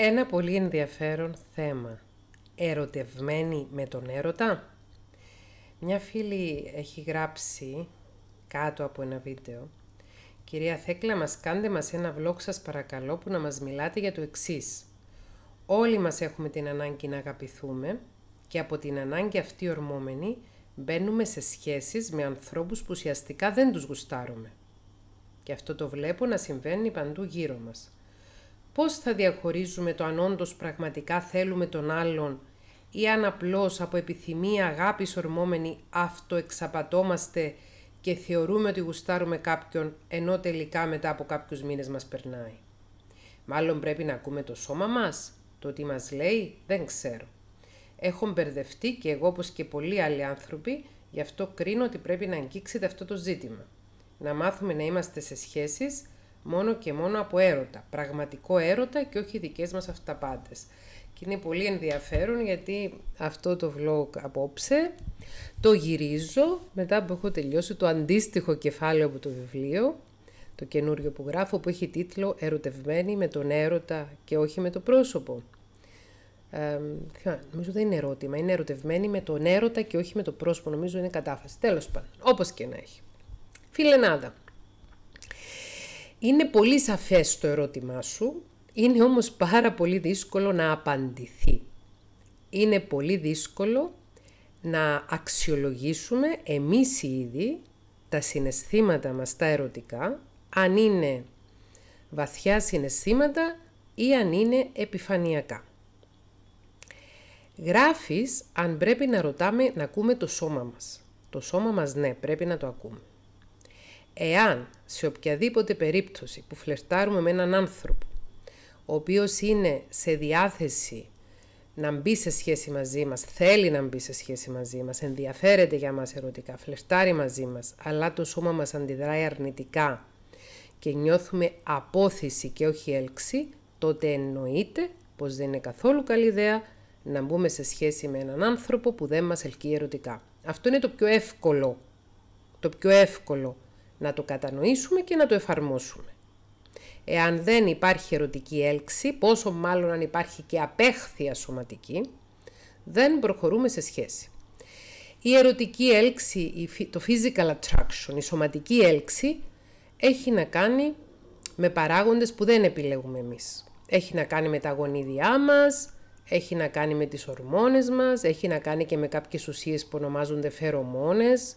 Ένα πολύ ενδιαφέρον θέμα. Ερωτευμένη με τον έρωτα. Μια φίλη έχει γράψει κάτω από ένα βίντεο «Κυρία Θέκλα, μας κάντε μας ένα vlog σας παρακαλώ που να μας μιλάτε για το εξής. Όλοι μας έχουμε την ανάγκη να αγαπηθούμε και από την ανάγκη αυτή ορμόμενη μπαίνουμε σε σχέσεις με ανθρώπους που ουσιαστικά δεν τους γουστάρουμε. Και αυτό το βλέπω να συμβαίνει παντού γύρω μας. Πώς θα διαχωρίζουμε το αν όντως πραγματικά θέλουμε τον άλλον ή αν απλώς από επιθυμία αγάπη ορμόμενη αυτοεξαπατώμαστε και θεωρούμε ότι γουστάρουμε κάποιον ενώ τελικά μετά από κάποιους μήνες μας περνάει. Μάλλον πρέπει να ακούμε το σώμα μας, το τι μας λέει, δεν ξέρω. Έχω μπερδευτεί και εγώ όπως και πολλοί άλλοι άνθρωποι, γι' αυτό κρίνω ότι πρέπει να αγγίξετε αυτό το ζήτημα. Να μάθουμε να είμαστε σε σχέσεις μόνο και μόνο από έρωτα, πραγματικό έρωτα και όχι δικές μας αυταπάτες. Και είναι πολύ ενδιαφέρον γιατί αυτό το vlog απόψε το γυρίζω μετά που έχω τελειώσει το αντίστοιχο κεφάλαιο από το βιβλίο, το καινούριο που γράφω που έχει τίτλο «Ερωτευμένη με τον έρωτα και όχι με το πρόσωπο». Ε, νομίζω δεν είναι ερώτημα, είναι ερωτευμένη με τον έρωτα και όχι με το πρόσωπο, νομίζω είναι κατάφαση. Τέλος πάντων, όπως και να έχει. Φιλενάδα. Είναι πολύ σαφές το ερώτημά σου, είναι όμως πάρα πολύ δύσκολο να απαντηθεί. Είναι πολύ δύσκολο να αξιολογήσουμε εμείς ήδη τα συναισθήματα μας τα ερωτικά, αν είναι βαθιά συναισθήματα ή αν είναι επιφανειακά. Γράφεις αν πρέπει να ρωτάμε να ακούμε το σώμα μας. Το σώμα μας ναι, πρέπει να το ακούμε. Εάν σε οποιαδήποτε περίπτωση που φλερτάρουμε με έναν άνθρωπο, ο οποίος είναι σε διάθεση να μπει σε σχέση μαζί μας, θέλει να μπει σε σχέση μαζί μας, ενδιαφέρεται για μας ερωτικά, φλερτάρει μαζί μας, αλλά το σώμα μας αντιδράει αρνητικά και νιώθουμε απόθυση και όχι έλξη, τότε εννοείται πως δεν είναι καθόλου καλή ιδέα να μπούμε σε σχέση με έναν άνθρωπο που δεν μας ελκύει ερωτικά. Αυτό είναι το πιο εύκολο, το πιο εύκολο να το κατανοήσουμε και να το εφαρμόσουμε. Εάν δεν υπάρχει ερωτική έλξη, πόσο μάλλον αν υπάρχει και απέχθεια σωματική, δεν προχωρούμε σε σχέση. Η ερωτική έλξη, το physical attraction, η σωματική έλξη, έχει να κάνει με παράγοντες που δεν επιλέγουμε εμείς. Έχει να κάνει με τα γονίδια μας, έχει να κάνει με τις ορμόνες μας, έχει να κάνει και με κάποιες ουσίες που ονομάζονται φερομόνες,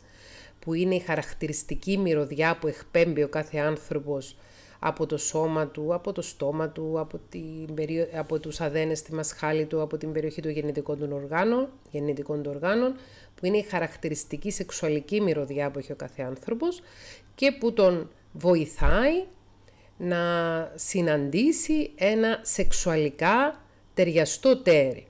που είναι η χαρακτηριστική μυρωδιά που εκπέμπει ο κάθε άνθρωπος από το σώμα του, από το στόμα του, από, την περιο... από τους αδένες στη μασχάλη του, από την περιοχή των γεννητικών του οργάνων, γεννητικών του οργάνων, που είναι η χαρακτηριστική σεξουαλική μυρωδιά που έχει ο κάθε άνθρωπος και που τον βοηθάει να συναντήσει ένα σεξουαλικά ταιριαστό τέρι.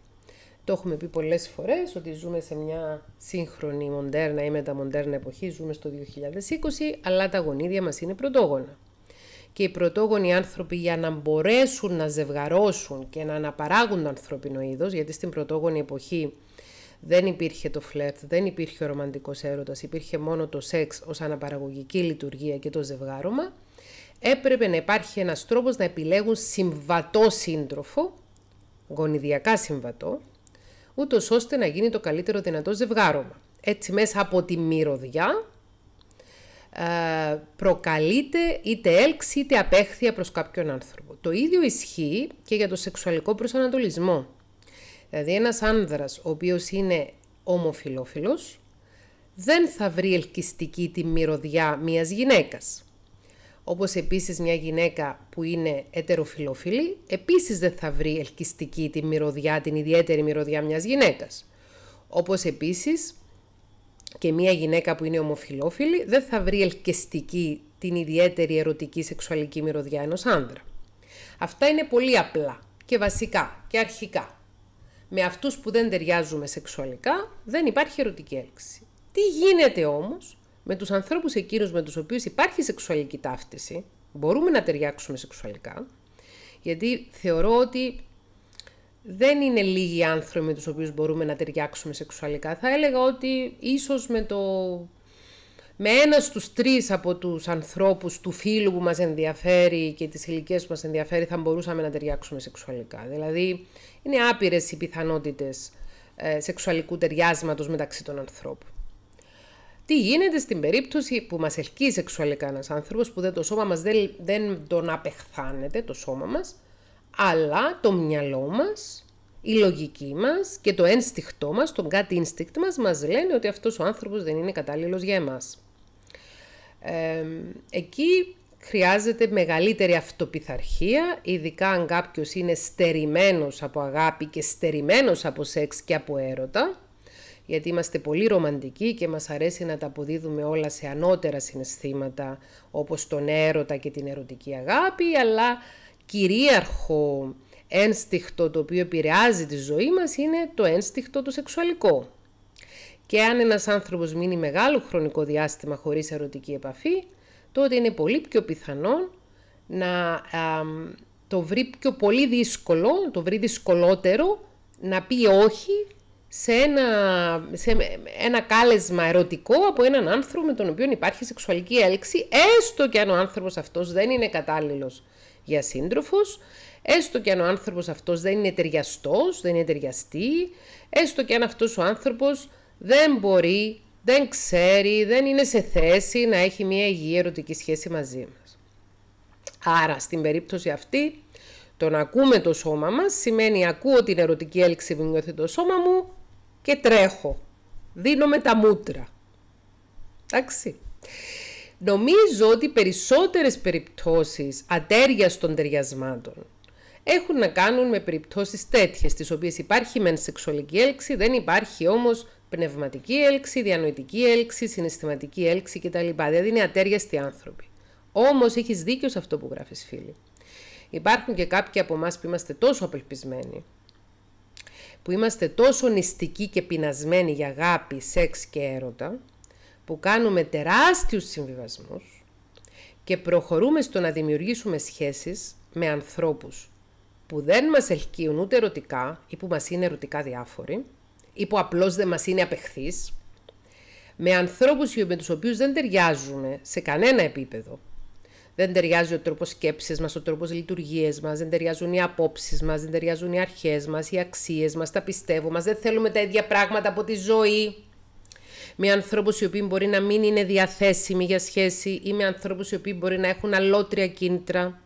Το έχουμε πει πολλές φορές ότι ζούμε σε μια σύγχρονη μοντέρνα ή μεταμοντέρνα εποχή, ζούμε στο 2020, αλλά τα γονίδια μας είναι πρωτόγωνα. Και οι πρωτόγονοι άνθρωποι για να μπορέσουν να ζευγαρώσουν και να αναπαράγουν το ανθρώπινο είδος, γιατί στην πρωτόγονη εποχή δεν υπήρχε το φλερτ, δεν υπήρχε ο ρομαντικός έρωτας, υπήρχε μόνο το σεξ ως αναπαραγωγική λειτουργία και το ζευγάρωμα, έπρεπε να υπάρχει ένας τρόπος να επιλέγουν συμβατό σύντροφο, γονιδιακά συμβατό, ούτως ώστε να γίνει το καλύτερο δυνατό ζευγάρωμα. Έτσι μέσα από τη μυρωδιά ε, προκαλείται είτε έλξη είτε απέχθεια προς κάποιον άνθρωπο. Το ίδιο ισχύει και για το σεξουαλικό προσανατολισμό. Δηλαδή ένας άνδρας ο οποίος είναι ομοφιλόφιλος δεν θα βρει ελκυστική τη μυρωδιά μιας γυναίκας. Όπως επίσης μια γυναίκα που είναι ετεροφιλόφιλη, επίσης δεν θα βρει ελκυστική τη μυρωδιά, την ιδιαίτερη μυρωδιά μιας γυναίκας. Όπως επίσης και μια γυναίκα που είναι ομοφιλόφιλη δεν θα βρει ελκυστική την ιδιαίτερη ερωτική σεξουαλική μυρωδιά ενός άνδρα. Αυτά είναι πολύ απλά και βασικά και αρχικά. Με αυτούς που δεν ταιριάζουμε σεξουαλικά δεν υπάρχει ερωτική έλξη. Τι γίνεται όμως; Με τους ανθρώπους εκείνους με τους οποίους υπάρχει σεξουαλική ταύτιση, μπορούμε να ταιριάξουμε σεξουαλικά, γιατί θεωρώ ότι δεν είναι λίγοι άνθρωποι με τους οποίους μπορούμε να ταιριάξουμε σεξουαλικά. Θα έλεγα ότι ίσως με το με ένας στους τρεις από τους ανθρώπους του φίλου που μας ενδιαφέρει και τις ηλικίες που μας ενδιαφέρει θα μπορούσαμε να ταιριάξουμε σεξουαλικά. Δηλαδή είναι άπειρες οι πιθανότητες ε, σεξουαλικού ταιριάσματος μεταξύ των ανθρώπων. Τι γίνεται στην περίπτωση που μας ελκύει σεξουαλικά ένας άνθρωπος που δεν, το σώμα μας δεν, δεν τον απεχθάνεται, το σώμα μας, αλλά το μυαλό μας, η λογική μας και το ένστικτό μας, το gut instinct μας, μας λένε ότι αυτός ο άνθρωπος δεν είναι κατάλληλος για εμάς. Ε, εκεί χρειάζεται μεγαλύτερη αυτοπιθαρχία, ειδικά αν κάποιος είναι στερημένος από αγάπη και στερημένος από σεξ και από έρωτα, γιατί είμαστε πολύ ρομαντικοί και μας αρέσει να τα αποδίδουμε όλα σε ανώτερα συναισθήματα, όπως τον έρωτα και την ερωτική αγάπη, αλλά κυρίαρχο ένστικτο το οποίο επηρεάζει τη ζωή μας είναι το ένστικτο το σεξουαλικό. Και αν ένας άνθρωπος μείνει μεγάλο χρονικό διάστημα χωρίς ερωτική επαφή, τότε είναι πολύ πιο πιθανό να το βρει πιο πολύ δύσκολο, το βρει δυσκολότερο να πει όχι σε ένα, σε ένα κάλεσμα ερωτικό από έναν άνθρωπο με τον οποίο υπάρχει σεξουαλική έλξη, έστω και αν ο άνθρωπος αυτός δεν είναι κατάλληλος για σύντροφος, έστω και αν ο άνθρωπος αυτός δεν είναι ταιριαστός, δεν είναι ταιριαστή, έστω και αν αυτός ο άνθρωπος δεν μπορεί, δεν ξέρει, δεν είναι σε θέση να έχει μια υγιή ερωτική σχέση μαζί μας. Άρα, στην περίπτωση αυτή, το να ακούμε το σώμα μας σημαίνει ακούω την ερωτική έλξη που νιώθει το σώμα μου και τρέχω. Δίνω με τα μούτρα. Εντάξει. Νομίζω ότι περισσότερες περιπτώσεις ατέριας των ταιριασμάτων έχουν να κάνουν με περιπτώσεις τέτοιες, τις οποίες υπάρχει μεν σεξουαλική έλξη, δεν υπάρχει όμως πνευματική έλξη, διανοητική έλξη, συναισθηματική έλξη κτλ. Δηλαδή είναι ατέριαστοι άνθρωποι. Όμως έχεις δίκιο σε αυτό που γράφεις φίλοι. Υπάρχουν και κάποιοι από εμάς που είμαστε τόσο απελπισμένοι, που είμαστε τόσο νηστικοί και πεινασμένοι για αγάπη, σεξ και έρωτα, που κάνουμε τεράστιους συμβιβασμούς και προχωρούμε στο να δημιουργήσουμε σχέσεις με ανθρώπους που δεν μας ελκύουν ούτε ερωτικά ή που μας είναι ερωτικά διάφοροι ή που απλώς δεν μας είναι απεχθείς, με ανθρώπους με τους οποίους δεν ταιριάζουμε σε κανένα επίπεδο. Δεν ταιριάζει ο τρόπος σκέψης μας, ο τρόπος λειτουργίες μας, δεν ταιριάζουν οι απόψεις μας, δεν ταιριάζουν οι αρχές μας, οι αξίες μας, τα πιστεύω μας, δεν θέλουμε τα ίδια πράγματα από τη ζωή. Με ανθρώπους οι οποίοι μπορεί να μην είναι διαθέσιμοι για σχέση ή με ανθρώπους οι οποίοι μπορεί να έχουν αλότρια κίνητρα,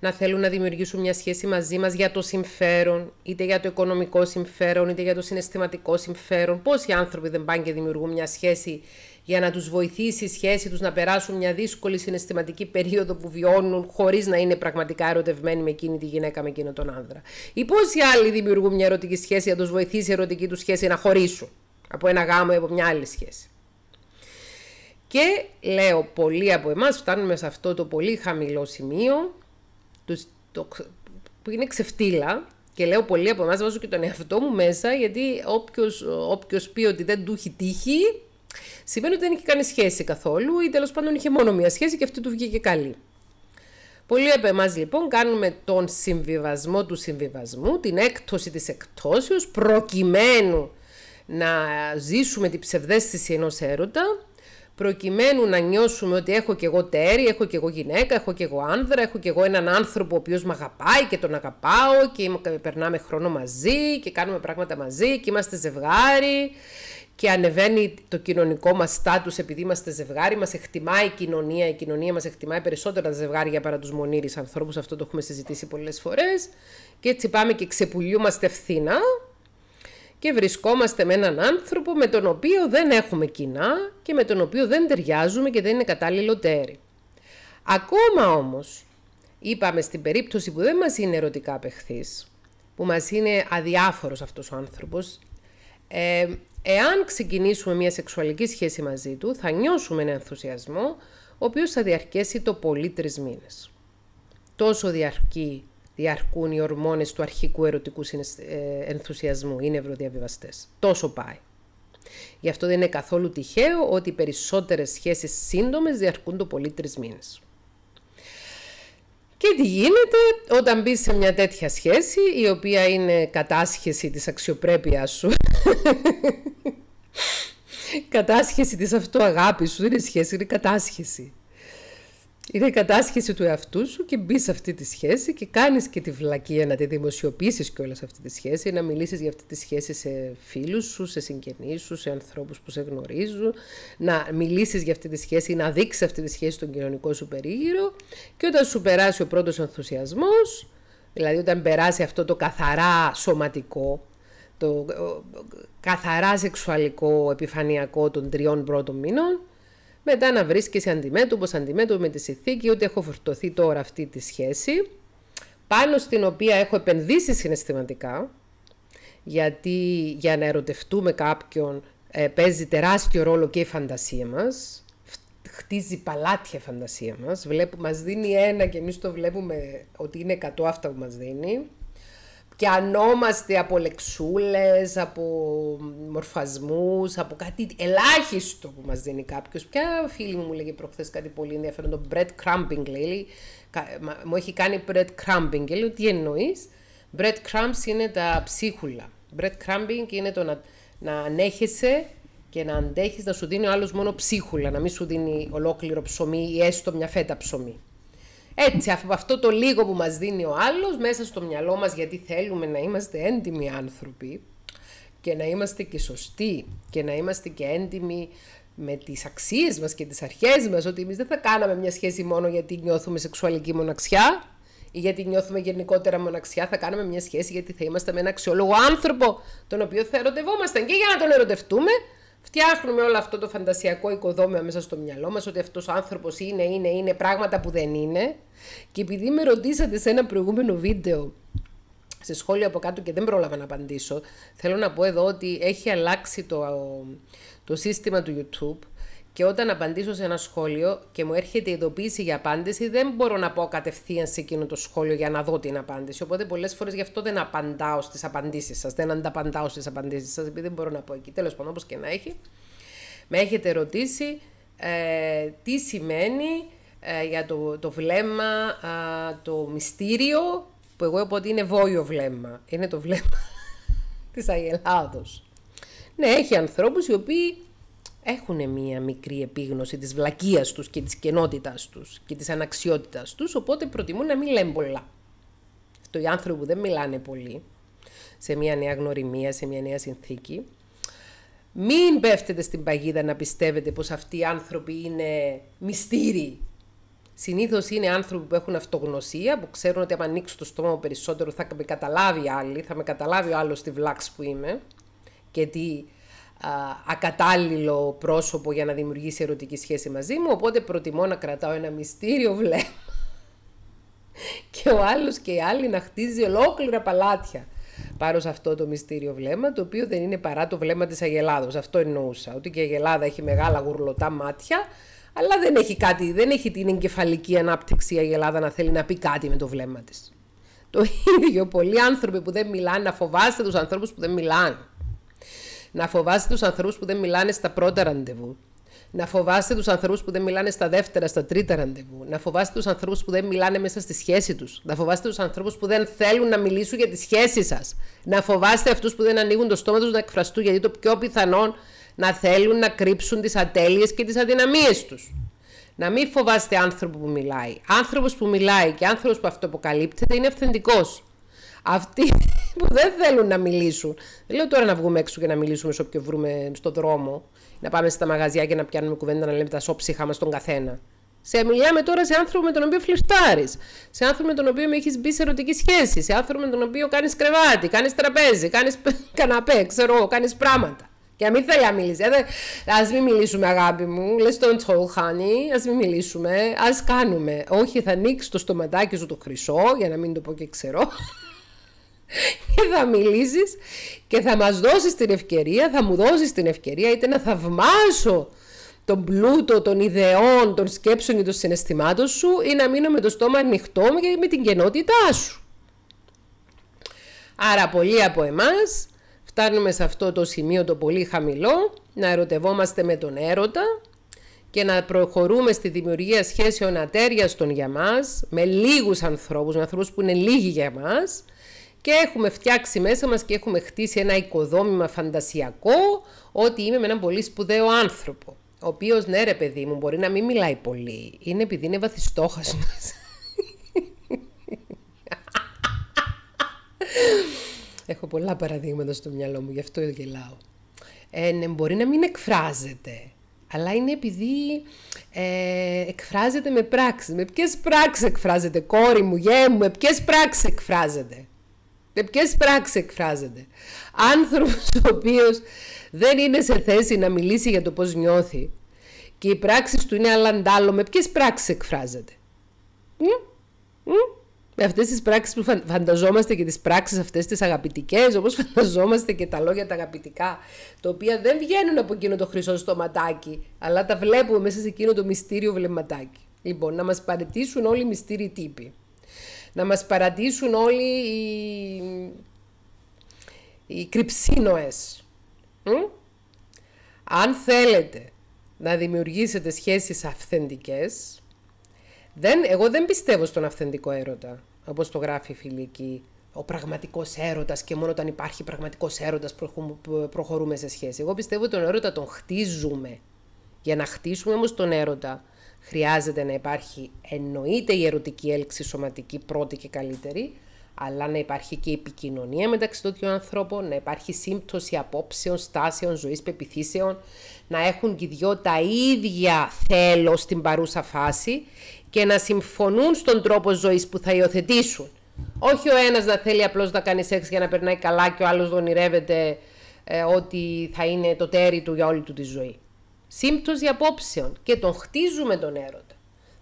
να θέλουν να δημιουργήσουν μια σχέση μαζί μας για το συμφέρον, είτε για το οικονομικό συμφέρον, είτε για το συναισθηματικό συμφέρον. Πόσοι άνθρωποι δεν πάνε και δημιουργούν μια σχέση για να τους βοηθήσει η σχέση τους να περάσουν μια δύσκολη συναισθηματική περίοδο που βιώνουν χωρίς να είναι πραγματικά ερωτευμένοι με εκείνη τη γυναίκα, με εκείνον τον άνδρα. Ή πόσοι άλλοι δημιουργούν μια ερωτική σχέση για να τους βοηθήσει η ερωτική τους σχέση να χωρίσουν από ένα γάμο ή από μια άλλη σχέση. Και λέω, πολλοί από εμάς φτάνουμε σε αυτό το πολύ χαμηλό σημείο, το, που είναι ξεφτύλα, και λέω πολλοί από εμάς, βάζω και τον εαυτό μου μέσα, γιατί όποιος, όποιος πει ότι δεν του έχει τύχει, σημαίνει ότι δεν είχε κάνει σχέση καθόλου ή τέλος πάντων είχε μόνο μία σχέση και αυτή του βγήκε καλή. Πολλοί από εμάς λοιπόν κάνουμε τον συμβιβασμό του συμβιβασμού, την έκπτωση της εκτόσεως, προκειμένου να ζήσουμε την ψευδέστηση ενός έρωτα, προκειμένου να νιώσουμε ότι έχω και εγώ τέρι, έχω και εγώ γυναίκα, έχω και εγώ άνδρα, έχω και εγώ έναν άνθρωπο ο οποίος με αγαπάει και τον αγαπάω και περνάμε χρόνο μαζί και κάνουμε πράγματα μαζί και είμαστε ζευγάρι και ανεβαίνει το κοινωνικό μας στάτους επειδή είμαστε ζευγάρι, μας εκτιμάει η κοινωνία, η κοινωνία μας εκτιμάει περισσότερα τα ζευγάρια παρά τους μονήρεις ανθρώπους, αυτό το έχουμε συζητήσει πολλές φορές. Και έτσι πάμε και ξεπουλιούμαστε ευθύνα και βρισκόμαστε με έναν άνθρωπο με τον οποίο δεν έχουμε κοινά και με τον οποίο δεν ταιριάζουμε και δεν είναι κατάλληλο τέρι. Ακόμα όμως, είπαμε στην περίπτωση που δεν μας είναι ερωτικά απεχθής, που μας είναι αδιάφορος αυτός ο άνθρωπος, ε, εάν ξεκινήσουμε μια σεξουαλική σχέση μαζί του, θα νιώσουμε ένα ενθουσιασμό, ο οποίος θα διαρκέσει το πολύ τρεις μήνες. Τόσο διαρκεί διαρκούν οι ορμόνες του αρχικού ερωτικού ε, ενθουσιασμού, οι νευροδιαβιβαστές. Τόσο πάει. Γι' αυτό δεν είναι καθόλου τυχαίο ότι οι περισσότερες σχέσεις σύντομες διαρκούν το πολύ τρεις μήνες. Και τι γίνεται όταν μπεις σε μια τέτοια σχέση η οποία είναι κατάσχεση της αξιοπρέπειας σου κατάσχεση της αυτοαγάπης σου, δεν είναι σχέση, είναι κατάσχεση. Είναι η κατάσχεση του εαυτού σου και μπεις σε αυτή τη σχέση και κάνεις και τη βλακεία να τη δημοσιοποιήσεις και όλα σε αυτή τη σχέση, να μιλήσεις για αυτή τη σχέση σε φίλους σου, σε συγγενείς σου, σε ανθρώπους που σε γνωρίζουν, να μιλήσεις για αυτή τη σχέση, να δείξεις αυτή τη σχέση στον κοινωνικό σου περίγυρο και όταν σου περάσει ο πρώτος ενθουσιασμός, δηλαδή όταν περάσει αυτό το καθαρά σωματικό, το καθαρά σεξουαλικό επιφανειακό των τριών πρώτων μήνων, μετά να βρίσκεσαι αντιμέτωπος, αντιμέτωπος με τη συνθήκη ότι έχω φορτωθεί τώρα αυτή τη σχέση, πάνω στην οποία έχω επενδύσει συναισθηματικά, γιατί για να ερωτευτούμε κάποιον ε, παίζει τεράστιο ρόλο και η φαντασία μας, χτίζει παλάτια η φαντασία μας, Βλέπω, μας δίνει ένα και εμείς το βλέπουμε ότι είναι 100 αυτά που μας δίνει, και ανόμαστε από λεξούλες, από μορφασμούς, από κάτι ελάχιστο που μας δίνει κάποιος. Ποια φίλη μου μου λέγε προχθές κάτι πολύ ενδιαφέρον, το bread crumbing λέει, μου έχει κάνει bread crumbing και λέω τι εννοείς; Bread crumbs είναι τα ψίχουλα. Bread crumbing είναι το να, να ανέχεσαι και να αντέχεις να σου δίνει ο άλλος μόνο ψίχουλα, να μην σου δίνει ολόκληρο ψωμί ή έστω μια φέτα ψωμί. Έτσι, από αυτό το λίγο που μας δίνει ο άλλος, μέσα στο μυαλό μας, γιατί θέλουμε να είμαστε έντιμοι άνθρωποι και να είμαστε και σωστοί και να είμαστε και έντιμοι με τις αξίες μας και τις αρχές μας, ότι εμείς δεν θα κάναμε μια σχέση μόνο γιατί νιώθουμε σεξουαλική μοναξιά ή γιατί νιώθουμε γενικότερα μοναξιά, θα κάναμε μια σχέση γιατί θα είμαστε με ένα αξιόλογο άνθρωπο, τον οποίο θα ερωτευόμασταν. Και για να τον ερωτευτούμε, Φτιάχνουμε όλο αυτό το φαντασιακό οικοδόμημα μέσα στο μυαλό μας ότι αυτός ο άνθρωπος είναι, είναι, είναι πράγματα που δεν είναι. Και επειδή με ρωτήσατε σε ένα προηγούμενο βίντεο σε σχόλιο από κάτω και δεν πρόλαβα να απαντήσω θέλω να πω εδώ ότι έχει αλλάξει το, το σύστημα του YouTube και όταν απαντήσω σε ένα σχόλιο και μου έρχεται η ειδοποίηση για απάντηση, δεν μπορώ να πω κατευθείαν σε εκείνο το σχόλιο για να δω την απάντηση. Οπότε πολλές φορές γι' αυτό δεν απαντάω στις απαντήσεις σας. Δεν ανταπαντάω στις απαντήσεις σας, επειδή δεν μπορώ να πω εκεί. Τέλος πάντων, όπως και να έχει. Με έχετε ρωτήσει ε, τι σημαίνει ε, για το, το βλέμμα, το μυστήριο, που εγώ είπα ότι είναι βόλιο βλέμμα. Είναι το βλέμμα της Αγελάδος. Ναι, έχει ανθρώπους οι οποίοι έχουν μία μικρή επίγνωση της βλακείας τους και της κενότητάς τους και της αναξιότητάς τους, οπότε προτιμούν να μην λένε πολλά. Αυτό οι άνθρωποι που δεν μιλάνε πολύ, σε μια νέα γνωριμία, σε μια νέα συνθήκη, μην πέφτετε στην παγίδα να πιστεύετε πως αυτοί οι άνθρωποι είναι μυστήριοι. Συνήθως είναι άνθρωποι που έχουν αυτογνωσία, που ξέρουν ότι αν ανοίξω το στόμα μου περισσότερο θα με καταλάβει άλλη, θα με καταλάβει ο άλλος τη βλάξη που είμαι και τι ακατάλληλο πρόσωπο για να δημιουργήσει ερωτική σχέση μαζί μου, οπότε προτιμώ να κρατάω ένα μυστήριο βλέμμα και ο άλλος και οι άλλοι να χτίζει ολόκληρα παλάτια πάνω σε αυτό το μυστήριο βλέμμα, το οποίο δεν είναι παρά το βλέμμα της Αγελάδος. Αυτό εννοούσα, ότι και η Αγελάδα έχει μεγάλα γουρλωτά μάτια, αλλά δεν έχει, κάτι, δεν έχει την εγκεφαλική ανάπτυξη η Αγελάδα να θέλει να πει κάτι με το βλέμμα της. Το ίδιο, πολλοί άνθρωποι που δεν μιλάνε, να φοβάστε τους ανθρώπους που δεν μιλάνε. Να φοβάστε τους ανθρώπους που δεν μιλάνε στα πρώτα ραντεβού. Να φοβάστε τους ανθρώπους που δεν μιλάνε στα δεύτερα, στα τρίτα ραντεβού. Να φοβάστε τους ανθρώπους που δεν μιλάνε μέσα στη σχέση τους. Να φοβάστε τους ανθρώπους που δεν θέλουν να μιλήσουν για τη σχέση σας. Να φοβάστε αυτούς που δεν ανοίγουν το στόμα τους να εκφραστούν, γιατί το πιο πιθανόν να θέλουν να κρύψουν τις ατέλειες και τις αδυναμίες τους. Να μην φοβάστε άνθρωπο που μιλάει. Άνθρωπος που μιλάει και άνθρωπος που αυτοποκαλύπτεται είναι αυθεντικός. Αυτοί που δεν θέλουν να μιλήσουν. Δεν λέω τώρα να βγούμε έξω και να μιλήσουμε σε όποιο βρούμε στον δρόμο, να πάμε στα μαγαζιά και να πιάνουμε κουβέντα να λέμε τα σώψυχα μας τον καθένα. Σε μιλάμε τώρα σε άνθρωπο με τον οποίο φλερτάρει. Σε άνθρωπο με τον οποίο με έχεις μπει σε ερωτική σχέση. Σε άνθρωπο με τον οποίο κάνεις κρεβάτι, κάνεις τραπέζι, κάνεις καναπέ, ξέρω εγώ, κάνεις πράγματα. Και να μην θέλει να μιλήσει. Α μην μιλήσουμε, αγάπη μου. Λες τον τσολχάνι, ας μην μιλήσουμε. Α κάνουμε. Όχι, θα ανοίξεις το στοματάκι σου το χρυσό, για να μην το πω και ξέρω και θα μιλήσεις και θα μας δώσεις την ευκαιρία, θα μου δώσεις την ευκαιρία είτε να θαυμάσω τον πλούτο των ιδεών, των σκέψεων και των συναισθημάτων σου ή να μείνω με το στόμα ανοιχτό και με την κενότητά σου. Άρα πολλοί από εμάς φτάνουμε σε αυτό το σημείο το πολύ χαμηλό, να ερωτευόμαστε με τον έρωτα και να προχωρούμε στη δημιουργία σχέσεων ατέριαστων για μας, με λίγους ανθρώπους, με ανθρώπους που είναι λίγοι για μας, και έχουμε φτιάξει μέσα μας και έχουμε χτίσει ένα οικοδόμημα φαντασιακό ότι είμαι με έναν πολύ σπουδαίο άνθρωπο. Ο οποίος, ναι, ρε παιδί μου, μπορεί να μην μιλάει πολύ. Είναι επειδή είναι βαθιστόχας μας. Έχω πολλά παραδείγματα στο μυαλό μου, γι' αυτό γελάω. Ε, ναι, μπορεί να μην εκφράζεται, αλλά είναι επειδή ε, εκφράζεται με πράξεις. Με ποιες πράξεις εκφράζεται, κόρη μου, γέ μου, με ποιες πράξεις εκφράζεται; Με ποιες πράξεις εκφράζεται; Άνθρωπος ο οποίος δεν είναι σε θέση να μιλήσει για το πώς νιώθει και οι πράξεις του είναι αλλαντάλλο, με ποιες πράξεις εκφράζεται; Με αυτές τις πράξεις που φανταζόμαστε και τις πράξεις αυτές τις αγαπητικές, όπως φανταζόμαστε και τα λόγια τα αγαπητικά, τα οποία δεν βγαίνουν από εκείνο το χρυσό στοματάκι, αλλά τα βλέπουμε μέσα σε εκείνο το μυστήριο βλεμματάκι. Λοιπόν, να μας παρετήσουν όλοι οι μυστήριοι τύποι. Να μας παρατήσουν όλοι οι, οι κρυψίνοες. Αν θέλετε να δημιουργήσετε σχέσεις αυθεντικές, δεν, εγώ δεν πιστεύω στον αυθεντικό έρωτα, όπως το γράφει η φιλική, ο πραγματικός έρωτας και μόνο όταν υπάρχει πραγματικός έρωτας προχωρούμε σε σχέση. Εγώ πιστεύω ότι τον έρωτα τον χτίζουμε. Για να χτίσουμε όμως τον έρωτα χρειάζεται να υπάρχει εννοείται η ερωτική έλξη σωματική πρώτη και καλύτερη, αλλά να υπάρχει και επικοινωνία μεταξύ των δύο ανθρώπων, να υπάρχει σύμπτωση απόψεων, στάσεων, ζωής, πεπιθήσεων, να έχουν και οι δυο τα ίδια θέλω στην παρούσα φάση και να συμφωνούν στον τρόπο ζωής που θα υιοθετήσουν. Όχι ο ένας να θέλει απλώς να κάνει σεξ για να περνάει καλά και ο άλλος ονειρεύεται ε, ότι θα είναι το τέρι του για όλη του τη ζωή. Σύμπτωση απόψεων και τον χτίζουμε τον έρωτα.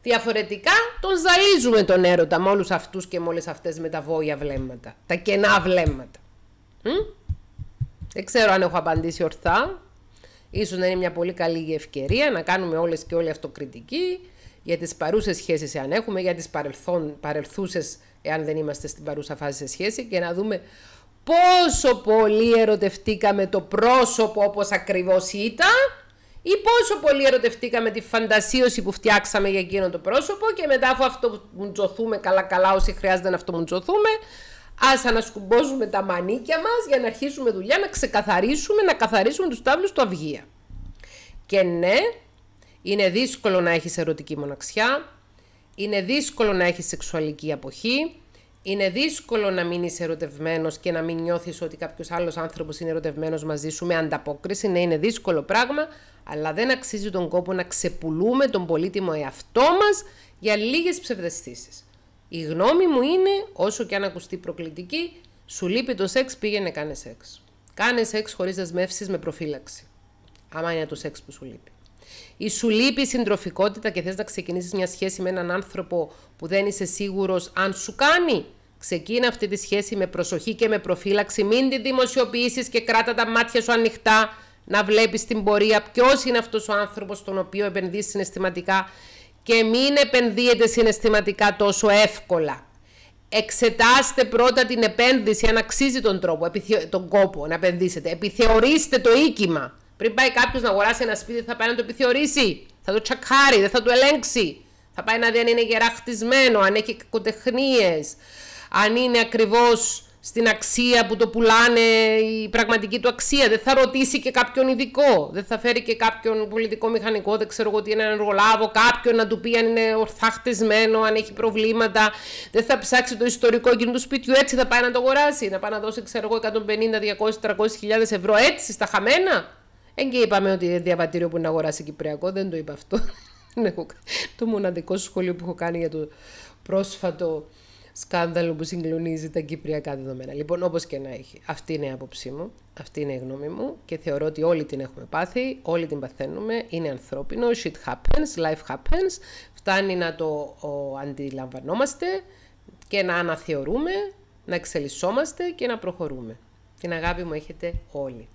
Διαφορετικά τον ζαλίζουμε τον έρωτα με όλους αυτούς και με όλες αυτές με τα βόια βλέμματα, τα κενά βλέμματα. Δεν ξέρω αν έχω απαντήσει ορθά. Ίσως να είναι μια πολύ καλή ευκαιρία να κάνουμε όλες και όλοι αυτοκριτική για τις παρούσες σχέσεις εάν έχουμε, για τις παρελθόν, παρελθούσες εάν δεν είμαστε στην παρούσα φάση σε σχέση και να δούμε πόσο πολύ ερωτευτήκαμε το πρόσωπο όπως ακριβώς ήταν ή πόσο πολύ ερωτευτήκαμε τη φαντασίωση που φτιάξαμε για εκείνο το πρόσωπο και μετά αφού αυτό μουντζωθούμε καλά καλά όσοι χρειάζεται να αυτό μουντζωθούμε ας ανασκουμπώσουμε τα μανίκια μας για να αρχίσουμε δουλειά να ξεκαθαρίσουμε, να καθαρίσουμε τους τάβλους του αυγία. Και ναι, είναι δύσκολο να έχεις ερωτική μοναξιά, είναι δύσκολο να έχεις σεξουαλική αποχή, είναι δύσκολο να μείνει ερωτευμένος και να μην νιώθεις ότι κάποιος άλλος άνθρωπος είναι ερωτευμένος μαζί σου με ανταπόκριση. Ναι, είναι δύσκολο πράγμα, αλλά δεν αξίζει τον κόπο να ξεπουλούμε τον πολύτιμο εαυτό μας για λίγες ψευδεστήσεις. Η γνώμη μου είναι, όσο και αν ακουστεί προκλητική, σου λείπει το σεξ, πήγαινε κάνε σεξ. Κάνε σεξ χωρίς δεσμεύσεις με προφύλαξη. Άμα είναι το σεξ που σου λείπει. Ή σου λείπει η συντροφικότητα και θες να ξεκινήσεις μια σχέση με έναν άνθρωπο που δεν είσαι σίγουρος αν σου κάνει. Ξεκίνα αυτή τη σχέση με προσοχή και με προφύλαξη. Μην τη δημοσιοποιήσεις και κράτα τα μάτια σου ανοιχτά να βλέπεις την πορεία ποιος είναι αυτός ο άνθρωπος στον οποίο επενδύεις συναισθηματικά και μην επενδύετε συναισθηματικά τόσο εύκολα. Εξετάστε πρώτα την επένδυση αν αξίζει τον τρόπο, τον κόπο να επενδύσετε. Επιθεωρήστε το οίκημα. Πριν πάει κάποιος να αγοράσει ένα σπίτι, θα πάει να το επιθεωρήσει. Θα το τσακάρει, δεν θα το ελέγξει. Θα πάει να δει αν είναι γερά χτισμένο, αν έχει κακοτεχνίες, αν είναι ακριβώς στην αξία που το πουλάνε η πραγματική του αξία. Δεν θα ρωτήσει και κάποιον ειδικό. Δεν θα φέρει και κάποιον πολιτικό μηχανικό, δεν ξέρω εγώ τι είναι, έναν εργολάβο, κάποιον να του πει αν είναι ορθά χτισμένο, αν έχει προβλήματα. Δεν θα ψάξει το ιστορικό εκείνου του σπιτιού. Έτσι θα πάει να το αγοράσει. Να πάει να δώσει, ξέρω εγώ, 150, 200, 300 χιλιάδες ευρώ έτσι στα χαμένα. Εν και είπαμε ότι διαβατήριο που να αγοράσει Κυπριακό, δεν το είπα αυτό. το μοναδικό σχόλιο που έχω κάνει για το πρόσφατο σκάνδαλο που συγκλονίζει τα κυπριακά δεδομένα. Λοιπόν, όπως και να έχει. Αυτή είναι η άποψή μου, αυτή είναι η γνώμη μου και θεωρώ ότι όλοι την έχουμε πάθει, όλοι την παθαίνουμε, είναι ανθρώπινο, shit happens, life happens, φτάνει να το ο, αντιλαμβανόμαστε και να αναθεωρούμε, να εξελισσόμαστε και να προχωρούμε. Την αγάπη μου έχετε όλοι.